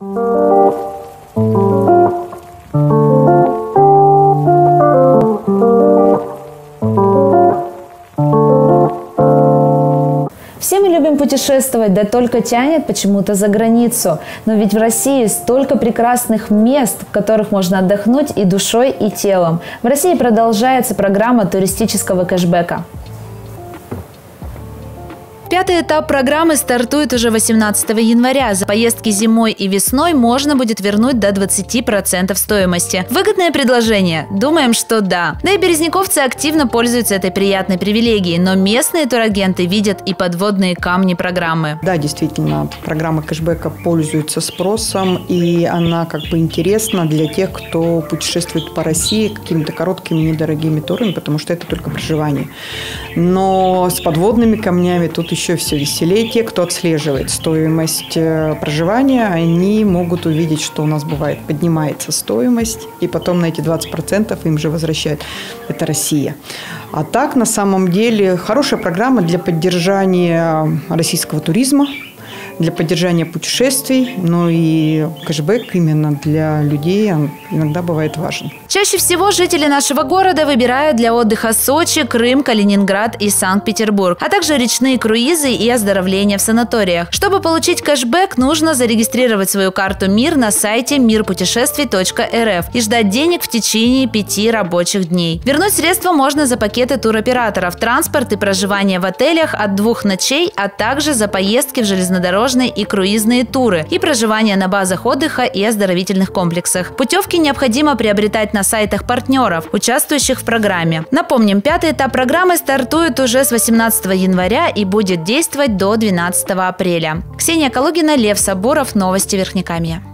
Все мы любим путешествовать, да только тянет почему-то за границу. Но ведь в России столько прекрасных мест, в которых можно отдохнуть и душой, и телом. В России продолжается программа туристического кэшбэка. Пятый этап программы стартует уже 18 января. За поездки зимой и весной можно будет вернуть до 20% стоимости. Выгодное предложение? Думаем, что да. Да и березняковцы активно пользуются этой приятной привилегией, но местные турагенты видят и подводные камни программы. Да, действительно, программа кэшбэка пользуется спросом, и она как бы интересна для тех, кто путешествует по России какими-то короткими, недорогими турами, потому что это только проживание. Но с подводными камнями тут еще еще все веселее. Те, кто отслеживает стоимость э, проживания, они могут увидеть, что у нас бывает. Поднимается стоимость, и потом на эти 20% им же возвращают. Это Россия. А так, на самом деле, хорошая программа для поддержания российского туризма – для поддержания путешествий, но и кэшбэк именно для людей иногда бывает важен. Чаще всего жители нашего города выбирают для отдыха Сочи, Крым, Калининград и Санкт-Петербург, а также речные круизы и оздоровление в санаториях. Чтобы получить кэшбэк, нужно зарегистрировать свою карту МИР на сайте мирпутешествий.рф и ждать денег в течение пяти рабочих дней. Вернуть средства можно за пакеты туроператоров, транспорт и проживание в отелях от двух ночей, а также за поездки в железнодорожные горнолыжные и круизные туры и проживание на базах отдыха и оздоровительных комплексах. Путевки необходимо приобретать на сайтах партнеров, участвующих в программе. Напомним, пятый этап программы стартует уже с 18 января и будет действовать до 12 апреля. Ксения Калугина, Лев Соборов, Новости Верхнекамья.